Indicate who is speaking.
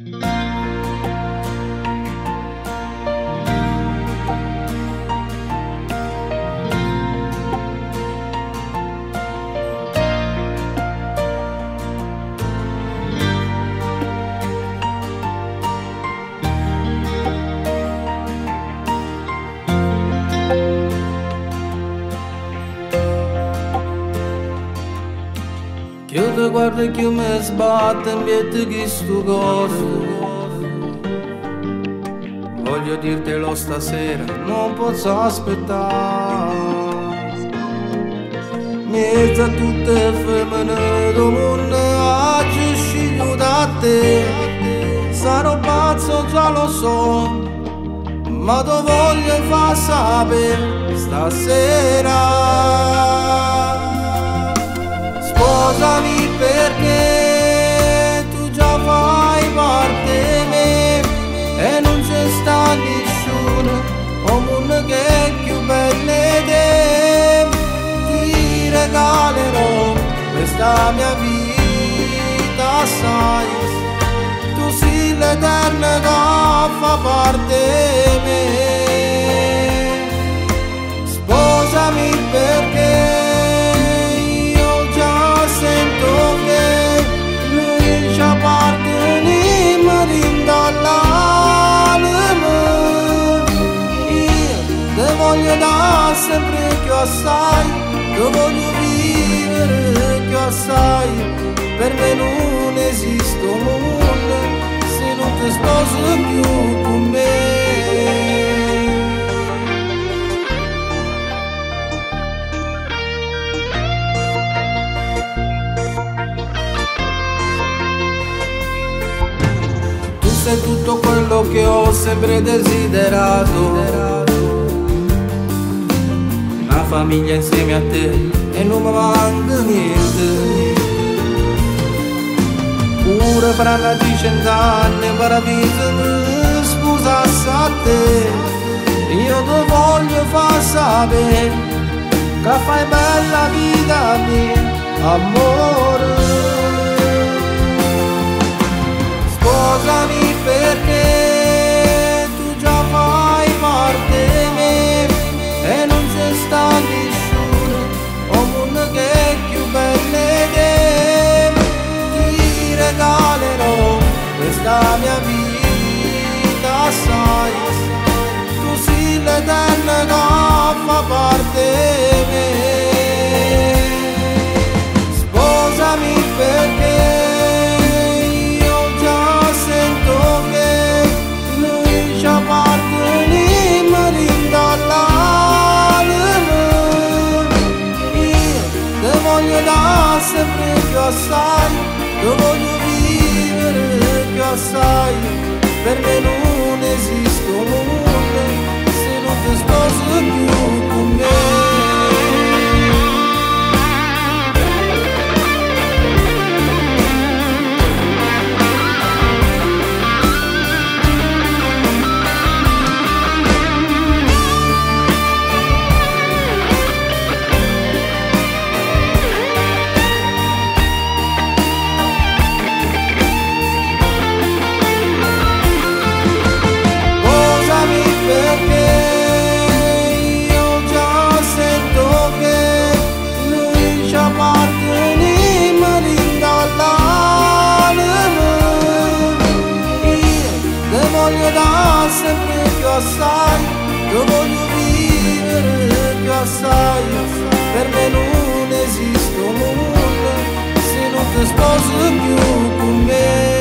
Speaker 1: Mm-hmm. Io ti guardo e io mi sbatto in piedi che sto cuore Voglio dirtelo stasera, non posso aspettare. Mezzo a tutte femmine del mondo oggi sciglio da te. Sarò pazzo, già lo so Ma ti voglio far sapere stasera questa mia vita sai tu sei l'eterna che fa parte di me. Sposami perché voglio da sempre più assai, io voglio vivere assai, per me non esiste un mondo se non ti sposo più con me. Tu sei tutto quello che ho sempre desiderato famiglia insieme a te e non mi manca niente. Pure fra una di cent'anni paradiso mi scusasse a te, io ti voglio far sapere che fai bella vita mia, amore. La mia vita sai sei l'eterna fa parte me. Sposami perché io già sento che noi ci apparteniamo dall'anima io te voglio da sempre più assai te voglio sai, per me non un mondo se non ti sposo più assai, io voglio vivere più assai, per me non esiste un mondo se non ti sposo più con me.